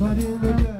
But in the